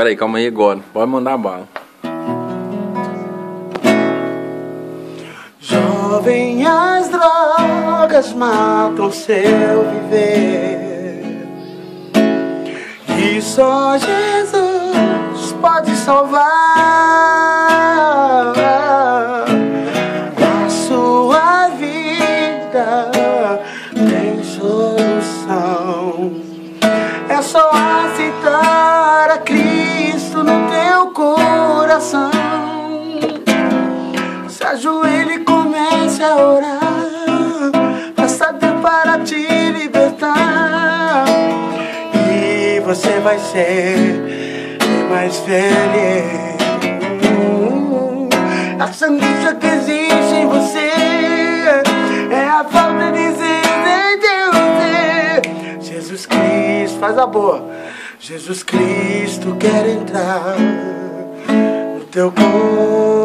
Pera aí, calma aí agora. Pode mandar bala. Jovem, as drogas matam seu viver. E só Jesus pode salvar a sua vida. Tem solução. É só aceitar coração. Se ajoelhe e comece a orar. Faça Deus para te libertar. E você vai ser mais feliz. A angústia que existe em você é a falta de em Deus. Jesus Cristo, faz a boa. Jesus Cristo quer entrar teu coração.